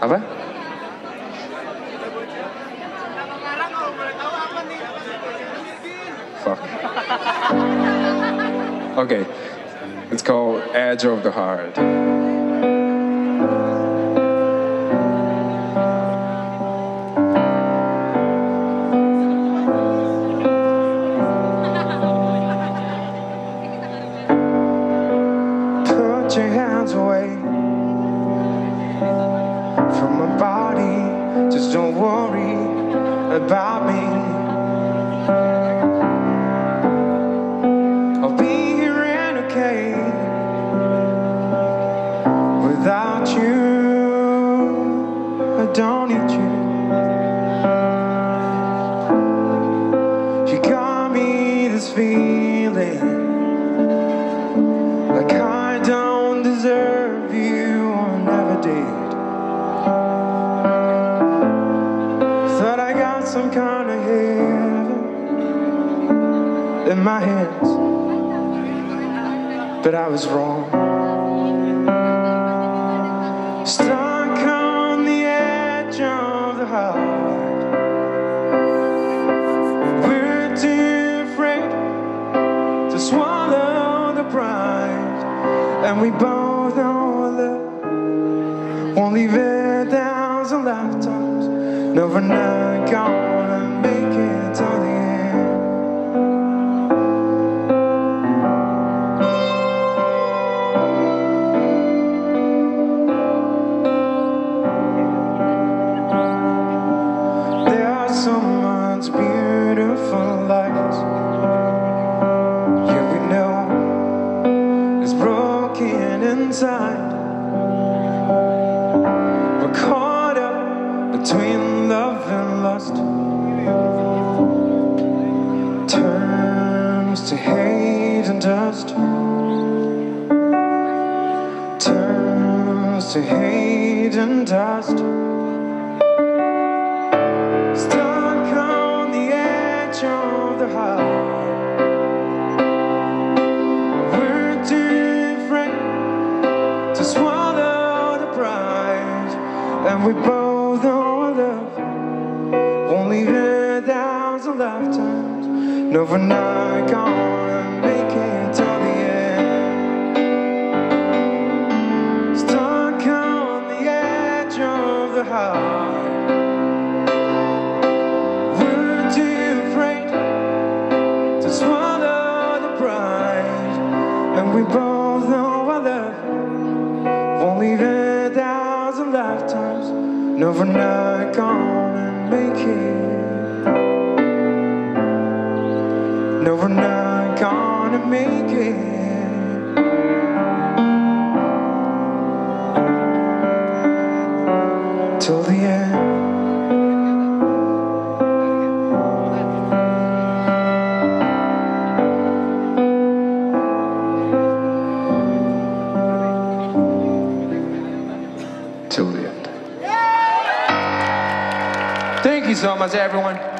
Apa? Fuck. Okay. It's called Edge of the Heart. Put your hands away from my body. Just don't worry about me. Some kind of heaven in my hands, but I was wrong. Stuck on the edge of the heart. We're too afraid to swallow the pride. And we both know love won't leave it thousand lifetimes. We're not gonna make it till the end. There are beautiful. Yeah, we know it's broken inside. And. Turns to hate and dust. Turns to hate and dust. Stuck on the edge of the pride, and we both know love won't leave a thousand lifetimes. No, we're not gonna make it till the end. Stuck on the edge of the heart. We're too afraid to swallow the pride, and we both know our love won't leave a thousand lifetimes. No, we're not gonna make it. No, we're not gonna make it. Thank you so much, everyone.